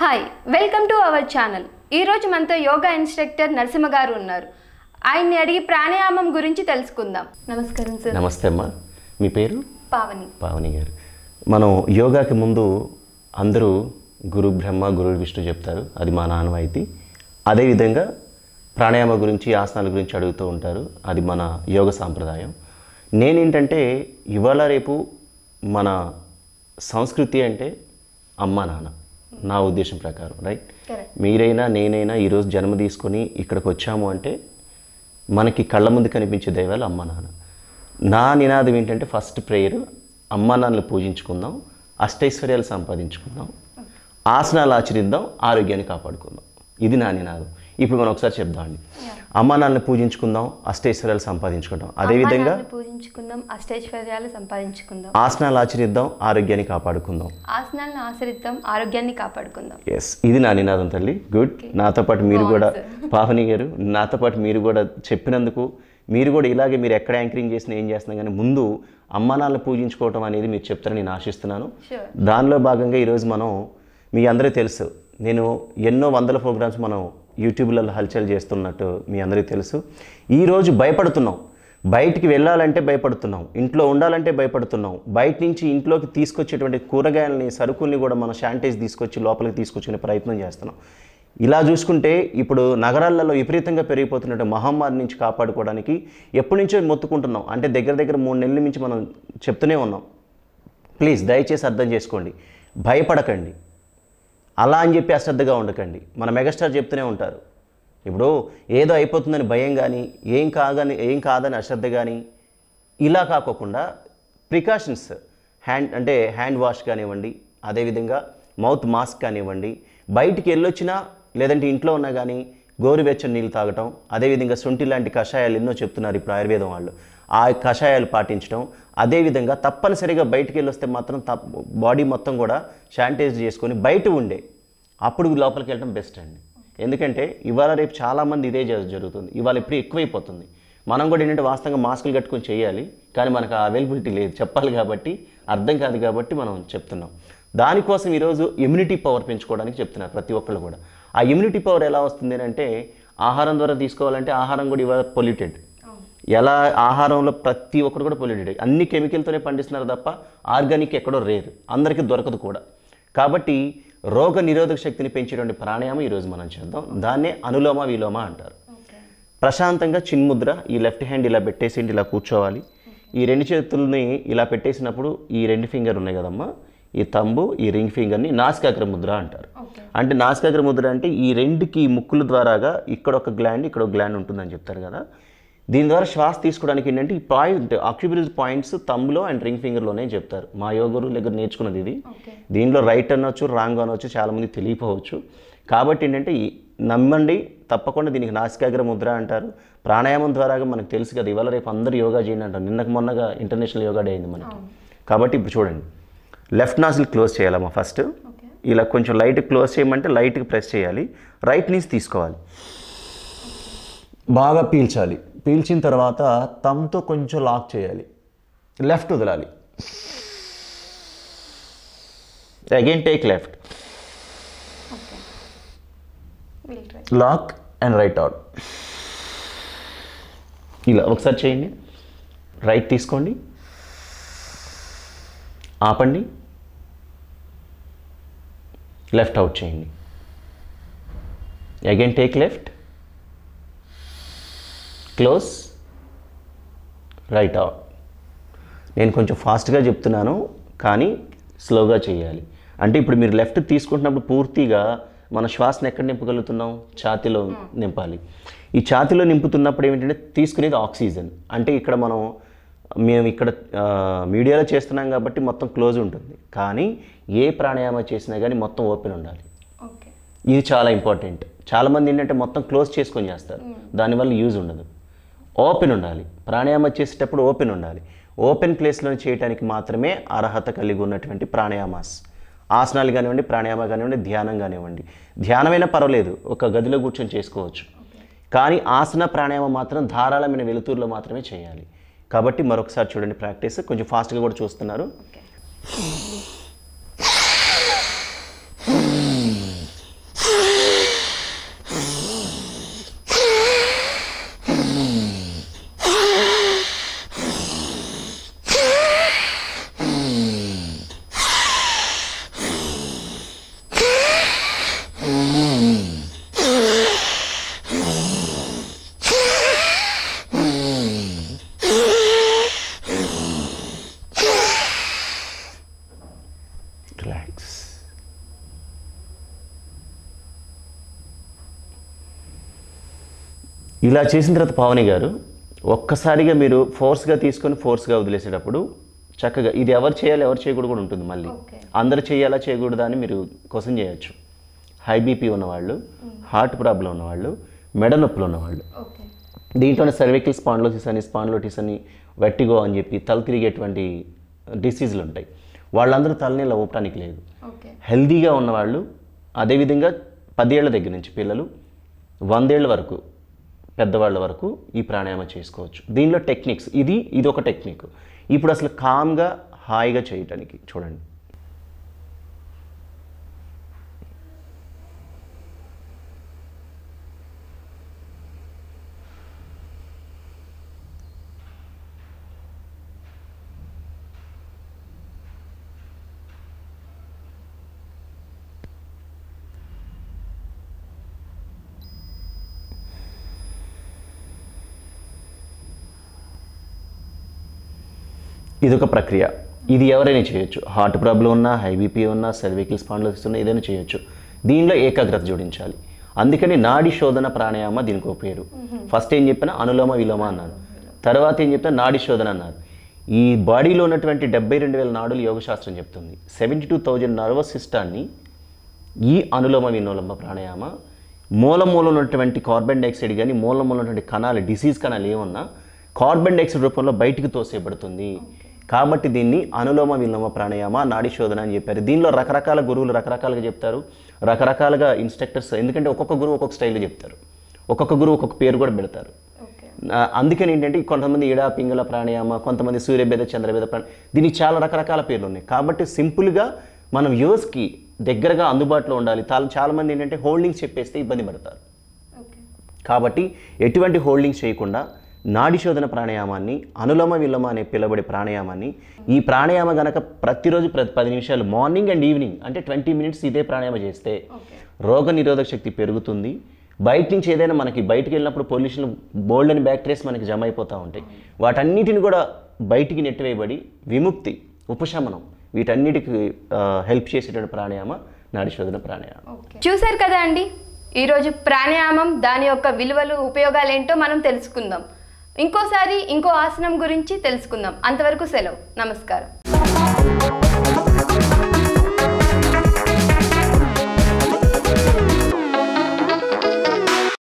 Hi welcome to our channel ఈరోజు మనతో yoga instructor Narasimha గారు ఉన్నారు. ఆయన్ని అడిగి ప్రాణాయామం గురించి తెలుసుకుందాం. నమస్కారం సార్. నమస్తే అమ్మా. మీ పేరు? పావని. పావని గారు. మనం యోగాకి ముందు అందరూ గురు బ్రహ్మ గురు విష్ణు చెప్తారు. అది మా నాన్నవాయితీ అదేవిధంగా ప్రాణాయామ గురించి ఆసనాల గురించి అడుగుతూ ఉంటారు. అది మన యోగ సాంప్రదాయం. నేనేంటంటే ఇవాళ రేపు మన సంస్కృతి అంటే అమ్మ నాన్న. నా ఉద్దేశం ప్రకారం రైట్. మీరైనా నేనైనా ఈరోజు జన్మ తీసుకొని ఇక్కడికి వచ్చాము అంటే మనకి కళ్ళ ముందు కనిపించే దైవాలు అమ్మ నాన్న. నా నినాదం ఏంటంటే ఫస్ట్ ప్రేయర్ అమ్మ నాన్నలు పూజించుకుందాం అష్టైశ్వర్యాలు సంపాదించుకుందాం ఆసనాలు ఆచరిద్దాం ఆరోగ్యాన్ని కాపాడుకుందాం. ఇది నా నినాదం. ఇప్పుడు మనం ఒకసారి చెప్దామండి. అమ్మ నాన్నలు పూజించుకుందాం అష్టైశ్వర్యాలు సంపాదించుకుందాం అదేవిధంగా పూజించుకుందాం అష్టైశ్వర్యాలు సంపాదించుకుందాం. ఆసనాలు ఆచరిద్దాం ఆరోగ్యాన్ని కాపాడుకుందాం. ఆసనాలను ఆశ్రిద్దాం ఆరోగ్యాన్ని కాపాడుకుందాం. ఎస్ ఇది నా నినాదం తల్లి. గుడ్ నాతో పాటు మీరు కూడా పావని గారు నాతో పాటు మీరు కూడా చెప్పినందుకు మీరు కూడా ఇలాగే మీరు ఎక్కడ యాంకరింగ్ చేసినా ఏం చేస్తున్నా కానీ ముందు అమ్మ నాన్నలు పూజించుకోవటం అనేది మీరు చెప్తారని నేను ఆశిస్తున్నాను. దానిలో భాగంగా ఈరోజు మనం మీ అందరికీ తెలుసు నేను ఎన్నో వందల ప్రోగ్రామ్స్ మనం యూట్యూబ్లలో హల్చల్ చేస్తున్నట్టు మీ అందరికీ తెలుసు. ఈరోజు భయపడుతున్నాం. బయటికి వెళ్ళాలంటే భయపడుతున్నాం. ఇంట్లో ఉండాలంటే భయపడుతున్నాం. బయట నుంచి ఇంట్లోకి తీసుకొచ్చేటువంటి కూరగాయలని సరుకుల్ని కూడా మనం శానిటైజ్ తీసుకొచ్చి లోపలికి తీసుకొచ్చుకునే ప్రయత్నం చేస్తున్నాం. ఇలా చూసుకుంటే ఇప్పుడు నగరాలలో విపరీతంగా పెరిగిపోతున్న మహమ్మారి నుంచి కాపాడుకోవడానికి ఎప్పటి నుంచో మొత్తుకుంటున్నాం. అంటే దగ్గర దగ్గర మూడు నెలల నుంచి మనం చెప్తూనే ఉన్నాం. ప్లీజ్ దయచేసి అర్థం చేసుకోండి. భయపడకండి. అలా అని చెప్పి అశ్రద్ధగా ఉండకండి. మన మెగాస్టార్ చెప్తూనే ఉంటారు. ఇప్పుడు ఏదో అయిపోతుందని భయం కానీ ఏం కాదని ఏం కాదని అశ్రద్ధ కానీ ఇలా కాకోకుండా ప్రికాషన్స్ హ్యాండ్ అంటే హ్యాండ్ వాష్ కానివ్వండి అదేవిధంగా మౌత్ మాస్క్ కానివ్వండి బయటికి వెళ్ళొచ్చినా లేదంటే ఇంట్లో ఉన్నా కానీ గోరువెచ్చని నీళ్ళు తాగటం అదేవిధంగా శొంఠి లాంటి కషాయాలు ఎన్నో చెప్తున్నారు ఇప్పుడు ఆయుర్వేదం వాళ్ళు. ఆ కషాయాలు పాటించడం. అదేవిధంగా తప్పనిసరిగా బయటికి వెళ్ళొస్తే మాత్రం తప్ బాడీ మొత్తం కూడా శానిటైజ్ చేసుకొని బయట ఉండే. అప్పుడు లోపలికి వెళ్ళడం బెస్ట్ అండి. ఎందుకంటే ఇవాళ రేపు చాలామంది ఇదే జ- జరుగుతుంది. ఇవాళ ఇప్పుడు ఎక్కువైపోతుంది. మనం కూడా ఏంటంటే వాస్తవంగా మాస్కులు కట్టుకొని చేయాలి. కానీ మనకు ఆ అవైలబిలిటీ లేదు. చెప్పాలి కాబట్టి అర్థం కాదు కాబట్టి మనం చెప్తున్నాం. దానికోసం ఈరోజు ఇమ్యూనిటీ పవర్ పెంచుకోవడానికి చెప్తున్నారు ప్రతి ఒక్కళ్ళు కూడా. ఆ ఇమ్యూనిటీ పవర్ ఎలా వస్తుంది అంటే ఆహారం ద్వారా తీసుకోవాలంటే ఆహారం కూడా ఇవాళ పొల్యూటెడ్. ఎలా ఆహారంలో ప్రతి ఒక్కరు కూడా పొల్యూటెడ్ అన్ని కెమికల్తోనే పండిస్తున్నారు తప్ప ఆర్గానిక్ ఎక్కడో రేరు అందరికీ దొరకదు కూడా. కాబట్టి రోగ నిరోధక శక్తిని పెంచేటువంటి ప్రాణాయామం ఈరోజు మనం చేద్దాం. దాన్నే అనులోమ విలోమ అంటారు. ప్రశాంతంగా చిన్ముద్ర ఈ లెఫ్ట్ హ్యాండ్ ఇలా పెట్టేసి ఇలా కూర్చోవాలి. ఈ రెండు చేతుల్ని ఇలా పెట్టేసినప్పుడు ఈ రెండు ఫింగర్ ఉన్నాయి కదమ్మా. ఈ తంబు ఈ రింగ్ ఫింగర్ని నాసికాగ్ర ముద్ర అంటారు. అంటే నాసికాగ్ర ముద్ర అంటే ఈ రెండుకి ముక్కుల ద్వారాగా ఇక్కడ ఒక గ్లాండ్ ఇక్కడ ఒక గ్లాండ్ ఉంటుందని చెప్తారు కదా. దీని ద్వారా శ్వాస తీసుకోవడానికి ఏంటంటే ఈ పాయింట్ ఆక్యుబిలిజ్ పాయింట్స్ తమ్ములో అండ్ రింగ్ ఫింగర్లోనే చెప్తారు. మా యోగురు దగ్గర నేర్చుకున్నది ఇది. దీనిలో రైట్ అనొచ్చు రాంగ్ అనొచ్చు చాలామంది తెలియపోవచ్చు. కాబట్టి ఏంటంటే నమ్మండి తప్పకుండా దీనికి నాసికాగ్ర ముద్ర అంటారు. ప్రాణాయామం ద్వారా మనకు తెలుసు కదా ఇవాళ రేపు అందరూ యోగా చేయండి అంటారు. నిన్నకు మొన్నగా ఇంటర్నేషనల్ యోగా డే అయింది మనకి. కాబట్టి ఇప్పుడు చూడండి. లెఫ్ట్ నాసిల్ క్లోజ్ చేయాలమ్మా ఫస్ట్ ఇలా కొంచెం లైట్ క్లోజ్ చేయమంటే లైట్కి ప్రెస్ చేయాలి. రైట్ నుంచి తీసుకోవాలి. బాగా పీల్చాలి. పీల్చిన తర్వాత తమ్తో కొంచెం లాక్ చేయాలి. లెఫ్ట్ వదలాలి. Again take left. Lock and right out ఇలా ఒకసారి చేయండి. రైట్ తీసుకోండి. ఆపండి. లెఫ్ట్ అవుట్ చేయండి. Again take left close right out నేను కొంచెం ఫాస్ట్గా చెప్తున్నాను కానీ స్లోగా చేయాలి. అంటే ఇప్పుడు మీరు లెఫ్ట్ తీసుకుంటున్నప్పుడు పూర్తిగా మన శ్వాసను ఎక్కడ నింపగలుగుతున్నాం? ఛాతీలో నింపాలి. ఈ ఛాతీలో నింపుతున్నప్పుడు ఏమిటంటే తీసుకునేది ఆక్సిజన్ అంటే ఇక్కడ మనం మేము ఇక్కడ మీడియాలో చేస్తున్నాం కాబట్టి మొత్తం క్లోజ్ ఉంటుంది. కానీ ఏ ప్రాణాయామం చేసినా కానీ మొత్తం ఓపెన్ ఉండాలి. ఇది చాలా ఇంపార్టెంట్ చాలామంది ఏంటంటే మొత్తం క్లోజ్ చేసుకొని చేస్తారు. దానివల్ల యూజ్ ఉండదు. ఓపెన్ ఉండాలి. ప్రాణాయామం చేసేటప్పుడు ఓపెన్ ఉండాలి. ఓపెన్ ప్లేస్లో చేయడానికి మాత్రమే అర్హత కలిగి ఉన్నటువంటి ప్రాణాయామాస్. ఆసనాలు కానివ్వండి ప్రాణాయామ కానివ్వండి ధ్యానం కానివ్వండి. ధ్యానమైనా పర్వాలేదు ఒక గదిలో కూర్చొని చేసుకోవచ్చు. కానీ ఆసన ప్రాణాయామం మాత్రం ధారాళమైన వెలుతురులో మాత్రమే చేయాలి. కాబట్టి మరొకసారి చూడండి ప్రాక్టీస్. కొంచెం ఫాస్ట్గా కూడా చూస్తున్నారు. relax. ఇలా చేసిన తర్వాత పావని గారు ఒక్కసారిగా మీరు ఫోర్స్గా తీసుకొని ఫోర్స్గా వదిలేసేటప్పుడు చక్కగా ఇది ఎవరు చేయాలి ఎవరు చేయకూడదు కూడా ఉంటుంది మళ్ళీ. అందరు చేయాలా చేయకూడదా అని మీరు క్వశ్చన్ చేయొచ్చు. హై బీపీ ఉన్నవాళ్ళు హార్ట్ ప్రాబ్లం ఉన్నవాళ్ళు మెడ నొప్పులు ఉన్నవాళ్ళు. దీంట్లోనే సర్వికల్ స్పాండ్లోసిస్ అని స్పాండ్లోటిస్ అని వెట్టిగో అని చెప్పి తల తిరిగేటువంటి డిసీజులు ఉంటాయి. వాళ్ళందరూ తలనీళ్ళ ఊపడానికి లేదు. హెల్దీగా ఉన్నవాళ్ళు అదేవిధంగా పదేళ్ళ దగ్గర నుంచి పిల్లలు వందేళ్ళ వరకు పెద్దవాళ్ళ వరకు ఈ ప్రాణాయామం చేసుకోవచ్చు. దీనిలో టెక్నిక్స్ ఇది ఇది ఒక టెక్నిక్. ఇప్పుడు అసలు కామ్గా హాయిగా చేయటానికి చూడండి. ఇదొక ప్రక్రియ. ఇది ఎవరైనా చేయొచ్చు. హార్ట్ ప్రాబ్లం ఉన్నా హై బీపీ ఉన్నా సర్వికల్ స్పాండ్లోసిస్ ఉన్నా ఏదైనా చేయొచ్చు. దీనిలో ఏకాగ్రత జోడించాలి. అందుకని నాడి శోధన ప్రాణాయామ దీనికి ఒక పేరు ఫస్ట్ ఏం చెప్పినా అనులోమ విలోమ అన్నాను తర్వాత ఏం చెప్తా నాడి శోధన అన్నారు. ఈ బాడీలో ఉన్నటువంటి డెబ్బై రెండు వేల నాడులు యోగశాస్త్రం చెప్తుంది. సెవెంటీ టూ థౌజండ్ నర్వస్ సిస్టాన్ని ఈ అనులోమ విలోమ ప్రాణాయామ మూల మూల ఉన్నటువంటి కార్బన్ డైఆక్సైడ్ కానీ మూల మూల ఉన్నటువంటి కణాలు డిసీజ్ కణాలు ఏమన్నా కార్బన్ డైఆక్సైడ్ రూపంలో బయటికి తోసేయబడుతుంది. కాబట్టి దీన్ని అనులోమ విలోమ ప్రాణాయామ నాడి శోధన అని చెప్పారు. దీనిలో రకరకాల గురువులు రకరకాలుగా చెప్తారు. రకరకాలుగా ఇన్స్ట్రక్టర్స్ ఎందుకంటే ఒక్కొక్క గురువు ఒక్కొక్క స్టైల్లో చెప్తారు. ఒక్కొక్క గురువు ఒక్కొక్క పేరు కూడా పెడతారు. అందుకని ఏంటంటే కొంతమంది ఇడా పింగళ ప్రాణాయామ కొంతమంది సూర్యభేద చంద్రభేద ప్రాణ దీనికి చాలా రకరకాల పేర్లు ఉన్నాయి. కాబట్టి సింపుల్గా మనం యూస్కి దగ్గరగా అందుబాటులో ఉండాలి. చాలా చాలామంది ఏంటంటే హోల్డింగ్స్ చెప్పేస్తే ఇబ్బంది పడతారు. కాబట్టి ఎటువంటి హోల్డింగ్స్ చేయకుండా నాడి శోధన ప్రాణాయామాన్ని అనులోమ విలోమ అనే పిలువబడే ప్రాణాయామాన్ని ఈ ప్రాణాయామ గనక ప్రతిరోజు ప్రతి పది నిమిషాలు మార్నింగ్ అండ్ ఈవినింగ్ అంటే ట్వంటీ మినిట్స్ ఇదే ప్రాణాయామ చేస్తే రోగ నిరోధక శక్తి పెరుగుతుంది. బయట నుంచి ఏదైనా మనకి బయటికి వెళ్ళినప్పుడు పొల్యూషన్ బోల్డ్ అని బ్యాక్టీరియాస్ మనకి జమ అయిపోతూ ఉంటాయి. వాటన్నిటిని కూడా బయటికి నెట్టివేయబడి విముక్తి ఉపశమనం వీటన్నిటికి హెల్ప్ చేసేటువంటి ప్రాణాయామ నాడి శోధన ప్రాణాయామం. చూశారు కదా అండి? ఈరోజు ప్రాణాయామం దాని యొక్క విలువలు ఉపయోగాలు ఏంటో మనం తెలుసుకుందాం. ఇంకోసారి ఇంకో ఆసనం గురించి తెలుసుకుందాం. అంతవరకు సెలవు. నమస్కారం.